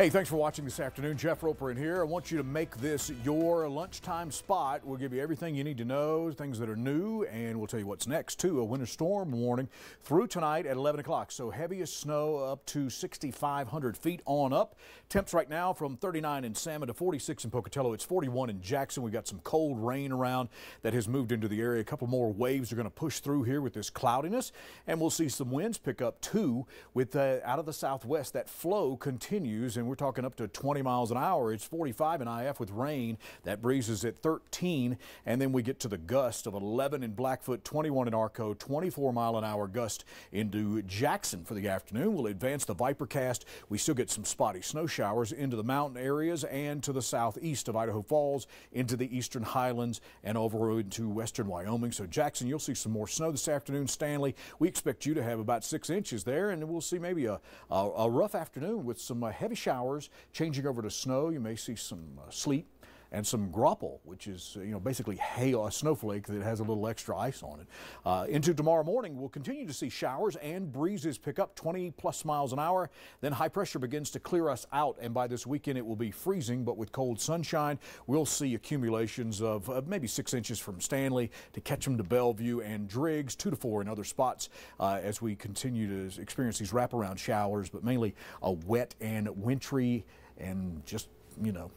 Hey, thanks for watching this afternoon. Jeff Roper in here. I want you to make this your lunchtime spot. We'll give you everything you need to know, things that are new, and we'll tell you what's next, too. A winter storm warning through tonight at 11 o'clock. So heaviest snow up to 6,500 feet on up. Temps right now from 39 in Salmon to 46 in Pocatello. It's 41 in Jackson. We've got some cold rain around that has moved into the area. A couple more waves are going to push through here with this cloudiness, and we'll see some winds pick up, too, with uh, out of the southwest. That flow continues, and we're talking up to 20 miles an hour. It's 45 in IF with rain. That breeze is at 13. And then we get to the gust of 11 in Blackfoot, 21 in Arco, 24 mile an hour gust into Jackson for the afternoon. We'll advance the Vipercast. We still get some spotty snow showers into the mountain areas and to the southeast of Idaho Falls, into the eastern highlands, and over into western Wyoming. So Jackson, you'll see some more snow this afternoon. Stanley, we expect you to have about six inches there, and we'll see maybe a, a, a rough afternoon with some uh, heavy showers Hours changing over to snow, you may see some uh, sleet and some graupel, which is uh, you know basically hail, a snowflake that has a little extra ice on it. Uh, into tomorrow morning, we'll continue to see showers and breezes pick up 20 plus miles an hour. Then high pressure begins to clear us out, and by this weekend it will be freezing, but with cold sunshine, we'll see accumulations of uh, maybe six inches from Stanley to Ketchum to Bellevue and Driggs, two to four in other spots uh, as we continue to experience these wraparound showers, but mainly a wet and wintry and just, you know,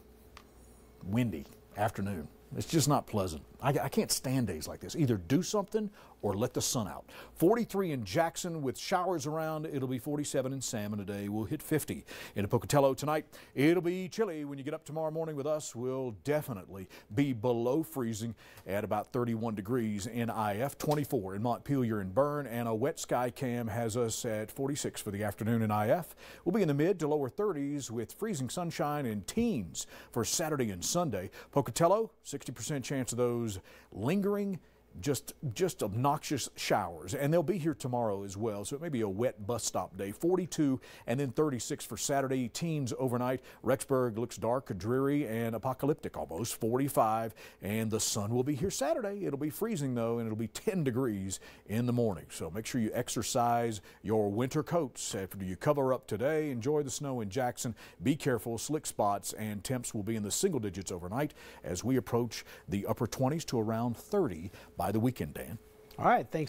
windy afternoon. It's just not pleasant. I, I, can't stand days like this. Either do something or let the sun out. 43 in Jackson with showers around. It'll be 47 in Salmon today. We'll hit 50 in Pocatello tonight. It'll be chilly when you get up tomorrow morning with us. We'll definitely be below freezing at about 31 degrees in IF, 24 in Montpelier and Bern, and a wet sky cam has us at 46 for the afternoon in IF. We'll be in the mid to lower 30s with freezing sunshine and teens for Saturday and Sunday. Pocatello, 60% chance of those lingering just just obnoxious showers. And they'll be here tomorrow as well. So it may be a wet bus stop day. 42 and then 36 for saturday. Teens overnight. Rexburg looks dark dreary and apocalyptic almost. 45 and the sun will be here saturday. It'll be freezing though and it'll be 10 degrees in the morning. So make sure you exercise your winter coats. After you cover up today enjoy the snow in jackson. Be careful. Slick spots and temps will be in the single digits overnight as we approach the upper 20s to around 30 by the weekend, Dan. All right, thanks.